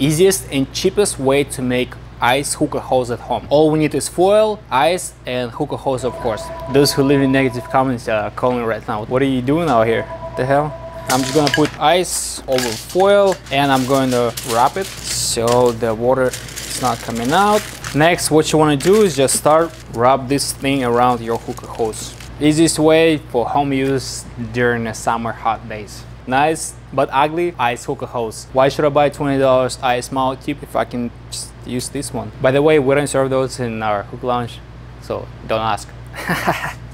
Easiest and cheapest way to make ice hookah hose at home. All we need is foil, ice, and hookah hose, of course. Those who live in negative comments uh, are calling right now. What are you doing out here? the hell? I'm just gonna put ice over foil and I'm going to wrap it so the water is not coming out. Next, what you wanna do is just start wrap this thing around your hookah hose. Easiest way for home use during the summer hot days. Nice but ugly ice hookah hose. Why should I buy $20 ice mouth tip if I can just use this one. By the way, we don't serve those in our hook lounge, so don't ask.